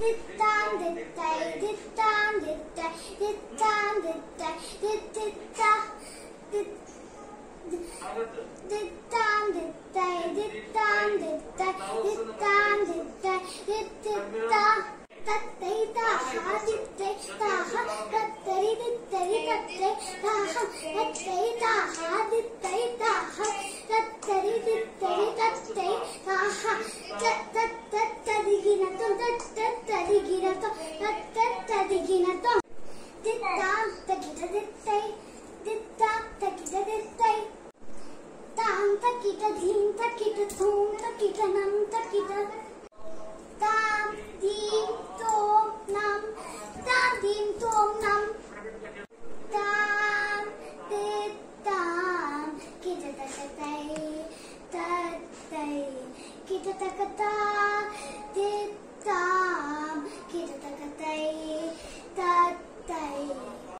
ദിത്താൻ ദിത്തൈ ദിത്താൻ ദിത്തൈ ദിത്താൻ ദിത്തൈ ദിത്തിത്ത ദിത്ത ദിത്താൻ ദിത്തൈ ദിത്താൻ ദിത്തൈ ദിത്താൻ ദിത്തൈ ദിത്തിത്ത തത്തൈ Thaha ദിത്തൈ Thaha തത്തൈ ദിത്തൈ തത്തൈ Thaha തത്തൈ Thaha Regina Thumb. Did tam takita did tay. Did tam takita did tay. Tam takita dhim takita thum takita nam takita. Tam dhim tom nam. Tam dhim tom nam. Tam did tam kita takatay. Tatay kita takatay.